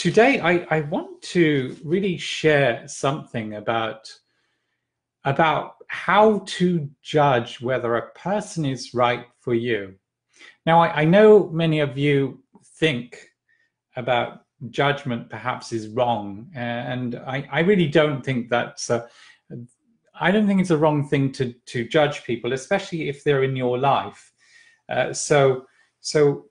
today I, I want to really share something about about how to judge whether a person is right for you. Now, I, I know many of you think about judgment perhaps is wrong, and I, I really don't think that's a, I don't think it's a wrong thing to to judge people, especially if they're in your life. Uh, so so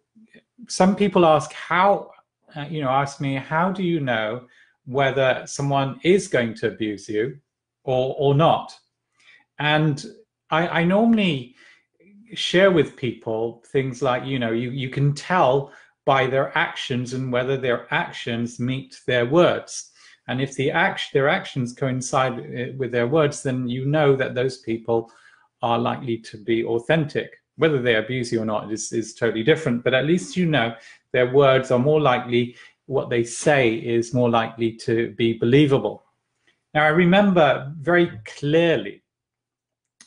some people ask how uh, you know ask me how do you know whether someone is going to abuse you or or not? And I, I normally share with people things like you know you, you can tell by their actions and whether their actions meet their words. And if the act, their actions coincide uh, with their words then you know that those people are likely to be authentic whether they abuse you or not is, is totally different but at least you know their words are more likely what they say is more likely to be believable now i remember very clearly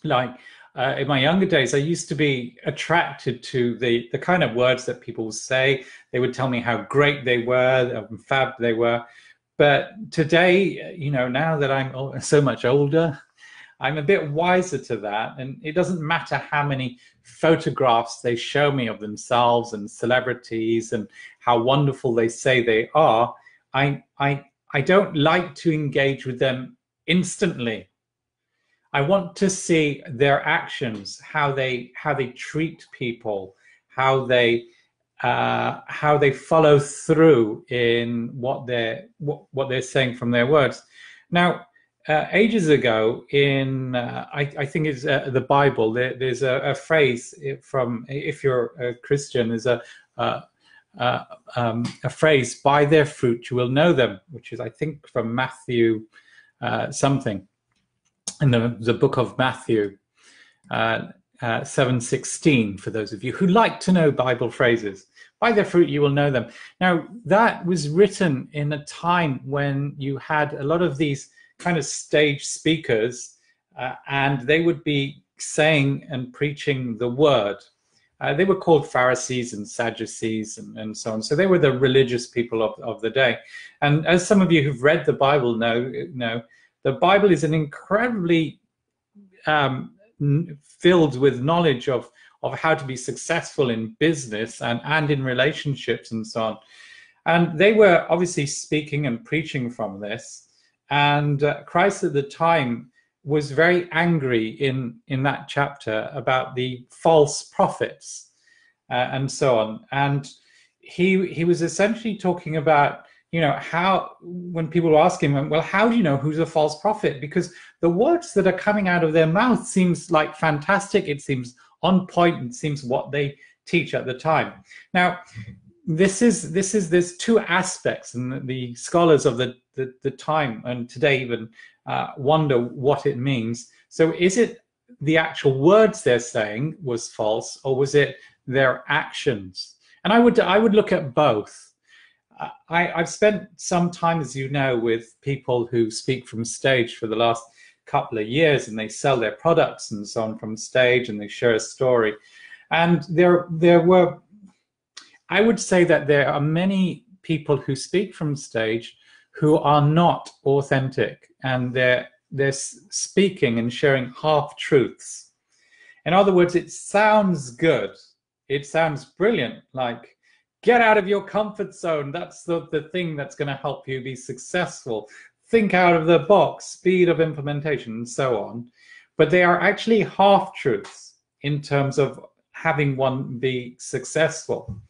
like uh, in my younger days, I used to be attracted to the the kind of words that people say. They would tell me how great they were, how fab they were. But today, you know, now that I'm so much older, I'm a bit wiser to that. And it doesn't matter how many photographs they show me of themselves and celebrities and how wonderful they say they are. I I I don't like to engage with them instantly I want to see their actions, how they how they treat people, how they uh, how they follow through in what they're what, what they're saying from their words. Now, uh, ages ago, in uh, I, I, think it's uh, the Bible. There, there's a, a, phrase from if you're a Christian, there's a uh, uh, um, a phrase: "By their fruit you will know them," which is I think from Matthew something in the, the book of Matthew uh, uh, 7.16 for those of you who like to know Bible phrases. By their fruit you will know them. Now, that was written in a time when you had a lot of these kind of stage speakers uh, and they would be saying and preaching the word. Uh, they were called Pharisees and Sadducees and, and, so on. So they were the religious people of, of the day. And as some of you who've read the Bible know, know the Bible is an incredibly um, filled with knowledge of of how to be successful in business and and in relationships and so on. And they were obviously speaking and preaching from this. And uh, Christ at the time was very angry in in that chapter about the false prophets uh, and so on. And he he was essentially talking about you know how when people ask him well how do you know who's a false prophet? Because the words that are coming out of their mouth seems like fantastic. It seems on point. It seems what they teach at the time. Now this is this is there's two aspects and the scholars of the the, the time and today even uh, wonder what it means. So is it the actual words they're saying was false or was it their actions? And i would i would look at both. I I, have spent some time, as you know, with people who speak from stage for the last couple of years, and they sell their products and so on from stage, and they share a story. And there, there were, I would say that there are many people who speak from stage who are not authentic, and they're they're speaking and sharing half truths. In other words, it sounds good, it sounds brilliant, like get out of your comfort zone. That's the, the thing that's going to help you be successful. Think out of the box, speed of implementation, and so on. But they are actually half truths in terms of having one be successful.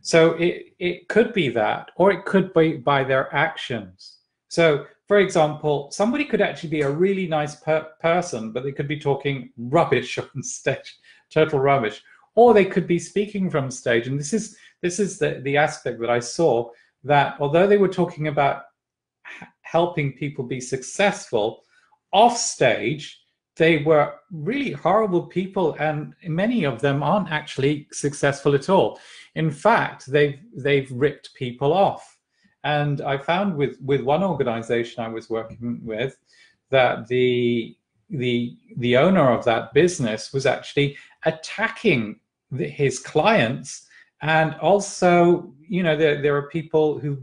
So it, it could be that, or it could be by their actions. So, for example, somebody could actually be a really nice per person, but they could be talking rubbish on stage, total rubbish, or they could be speaking from stage. And this is this is the, the aspect that I saw that although they were talking about helping people be successful off stage, they were really horrible people, and many of them aren't actually successful at all. In fact, they've they've ripped people off. And I found with with one organization I was working with that the the the owner of that business was actually attacking the, his clients and also you know there, there are people who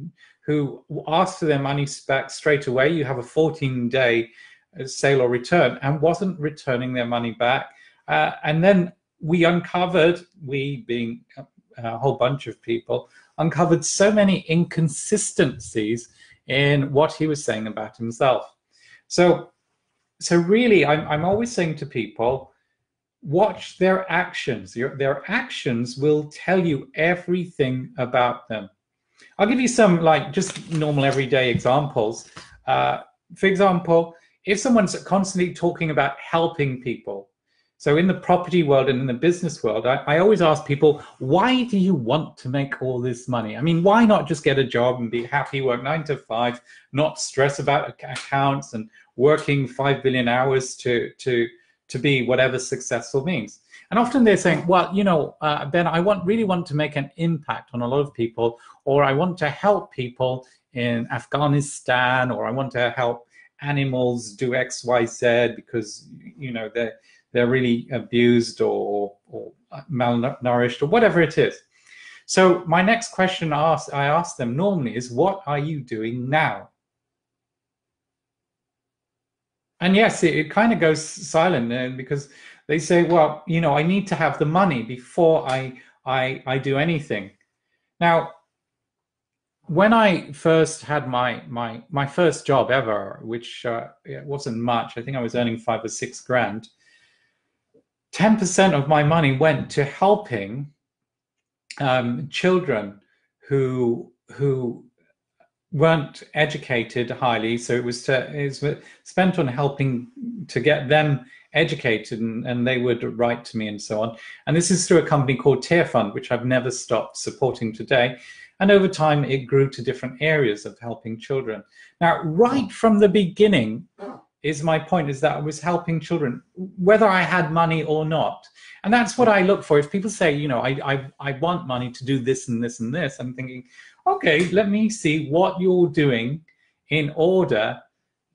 who asked for their money back straight away you have a 14 day sale or return and wasn't returning their money back uh, and then we uncovered we being a whole bunch of people uncovered so many inconsistencies in what he was saying about himself so so really i'm, I'm always saying to people watch their actions. Your, their actions will tell you everything about them. I'll give you some like just normal everyday examples. Uh, for example, if someone's constantly talking about helping people, so in the property world and in the business world, I, I, always ask people, why do you want to make all this money? I mean, why not just get a job and be happy, work nine to five, not stress about accounts and working five billion hours to to to be whatever successful means. And often they're saying, well, you know, uh, Ben, I want really want to make an impact on a lot of people, or I want to help people in Afghanistan, or I want to help animals do X, Y, Z because you know they're they're really abused or, or malnourished or whatever it is. So my next question I ask, I ask them normally is, what are you doing now? and yes, it, it kind of goes silent because they say, well, you know, I need to have the money before I I I do anything. Now, when I first had my my my first job ever, which uh, it wasn't much, I think I was earning five or six grand. Ten percent of my money went to helping um, children who who weren't educated highly, so it was to, it was spent on helping to get them educated, and, and they would write to me and so on. And this is through a company called Tearfund, which I've never stopped supporting today. And over time, it grew to different areas of helping children. Now, right from the beginning, is my point is that I was helping children, whether I had money or not. And that's what I look for. If people say, you know, I, I, I want money to do this and this and this, I'm thinking, okay, let me see what you're doing in order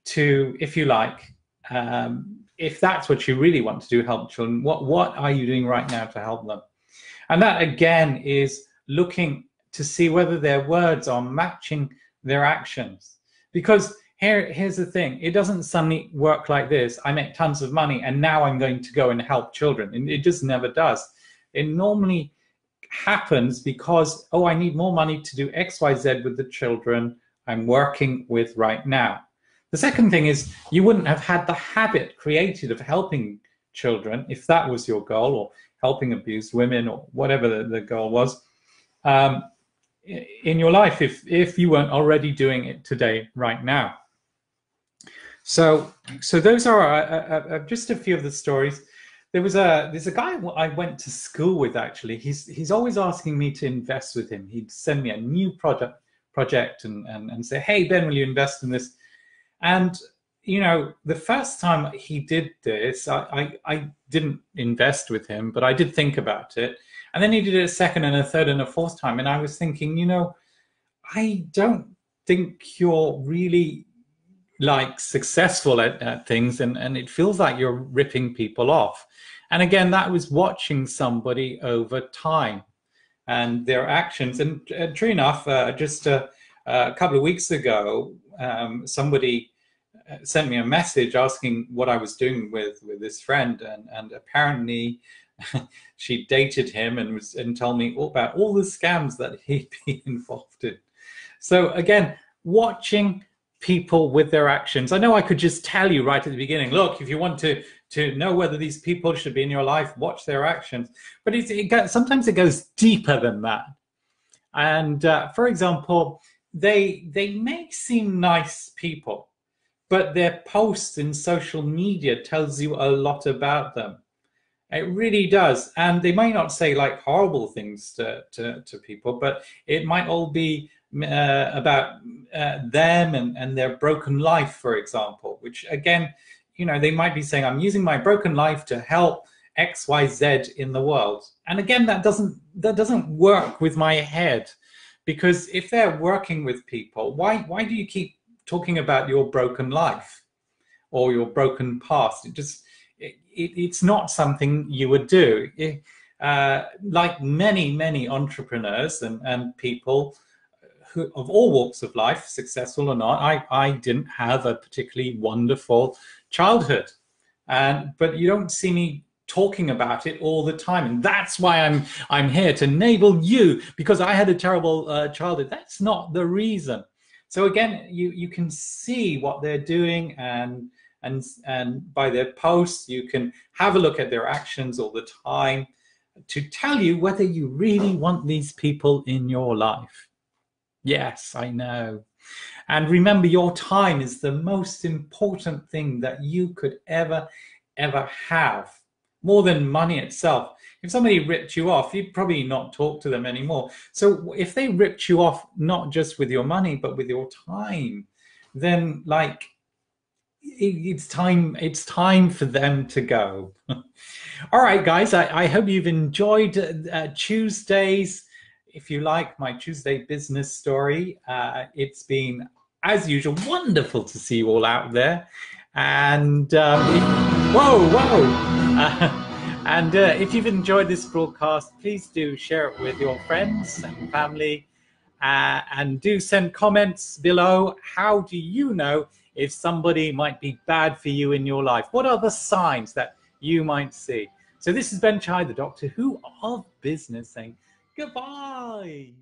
to, if you like, um, if that's what you really want to do, help children, what, what are you doing right now to help them? And that again is looking to see whether their words are matching their actions. Because here, here's the thing, it doesn't suddenly work like this. I make tons of money and now I'm going to go and help children. And it just never does. It normally happens because, oh, I need more money to do X, Y, Z with the children I'm working with right now. The second thing is you wouldn't have had the habit created of helping children if that was your goal or helping abused women or whatever the, the goal was um, in your life if, if you weren't already doing it today, right now. So, so those are uh, uh, uh just a few of the stories there was a there's a guy I went to school with actually. He's he's always asking me to invest with him. He'd send me a new project project and and, and say, "Hey Ben, will you invest in this?" And you know, the first time he did this, I, I, I didn't invest with him, but I did think about it. And then he did it a second and a third and a fourth time, and I was thinking, you know, I don't think you're really like successful at, at things and, and it feels like you're ripping people off. And again, that was watching somebody over time and their actions. And uh, true enough, uh, just a, a, couple of weeks ago, um, somebody uh, sent me a message asking what I was doing with, with this friend. And, and apparently she dated him and was and told me all about all the scams that he'd been involved in. So again, watching people with their actions. I know I could just tell you right at the beginning, look, if you want to to know whether these people should be in your life, watch their actions. But it, sometimes it goes deeper than that. And uh, for example, they they may seem nice people, but their posts in social media tells you a lot about them. It really does. And they might not say like horrible things to, to, to people, but it might all be uh, about uh, them and, and their broken life, for example, which again, you know, they might be saying, I'm using my broken life to help X, Y, Z in the world. And again, that doesn't that doesn't work with my head, because if they're working with people, why why do you keep talking about your broken life or your broken past? It just it, it, it's not something you would do. It, uh, like many, many entrepreneurs and, and people who, of all walks of life, successful or not, I, I didn't have a particularly wonderful childhood. And, but you don't see me talking about it all the time and that's why i'm i'm here to enable you because i had a terrible uh, childhood that's not the reason so again you you can see what they're doing and and and by their posts you can have a look at their actions all the time to tell you whether you really want these people in your life yes i know and remember your time is the most important thing that you could ever ever have more than money itself. If somebody ripped you off, you'd probably not talk to them anymore. So if they ripped you off, not just with your money, but with your time, then like it's time it's time for them to go all right guys i, I hope you've enjoyed uh, tuesdays if you like my tuesday business story uh, it's been as usual wonderful to see you all out there and um, if, whoa whoa and uh, if you've enjoyed this broadcast, please do share it with your friends and family. Uh, and do send comments below. How do you know if somebody might be bad for you in your life? What are the signs that you might see? So this is Ben Chai, the Doctor Who of Business, saying goodbye.